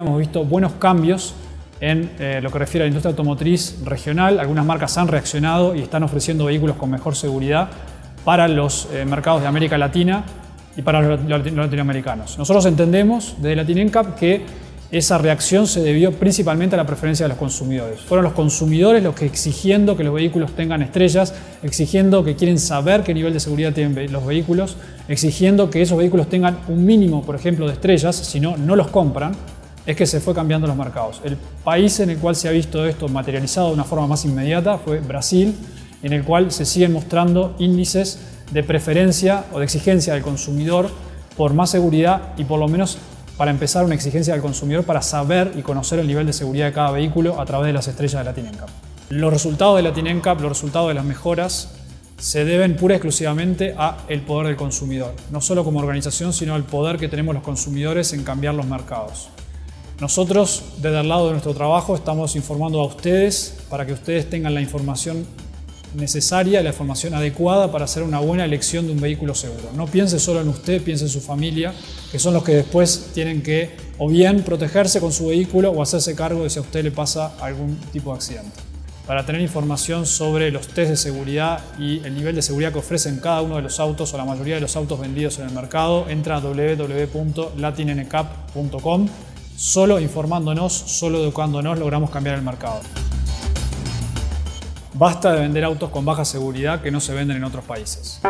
Hemos visto buenos cambios en eh, lo que refiere a la industria automotriz regional. Algunas marcas han reaccionado y están ofreciendo vehículos con mejor seguridad para los eh, mercados de América Latina y para los, latinoamericanos. Nosotros entendemos desde Latinencap que esa reacción se debió principalmente a la preferencia de los consumidores. Fueron los consumidores los que exigiendo que los vehículos tengan estrellas, exigiendo que quieren saber qué nivel de seguridad tienen los vehículos, exigiendo que esos vehículos tengan un mínimo, por ejemplo, de estrellas, si no, no los compran, es que se fue cambiando los mercados. El país en el cual se ha visto esto materializado de una forma más inmediata fue Brasil, en el cual se siguen mostrando índices de preferencia o de exigencia del consumidor por más seguridad y por lo menos para empezar una exigencia del consumidor para saber y conocer el nivel de seguridad de cada vehículo a través de las estrellas de Latinencap. Los resultados de Latinencap, los resultados de las mejoras, se deben pura y exclusivamente a el poder del consumidor, no solo como organización, sino al poder que tenemos los consumidores en cambiar los mercados. Nosotros, desde el lado de nuestro trabajo, estamos informando a ustedes para que ustedes tengan la información necesaria, la información adecuada para hacer una buena elección de un vehículo seguro. No piense solo en usted, piense en su familia, que son los que después tienen que o bien protegerse con su vehículo o hacerse cargo de si a usted le pasa algún tipo de accidente. Para tener información sobre los test de seguridad y el nivel de seguridad que ofrecen cada uno de los autos o la mayoría de los autos vendidos en el mercado, entra a www.latinencap.com. Solo informándonos, solo educándonos logramos cambiar el mercado. Basta de vender autos con baja seguridad que no se venden en otros países.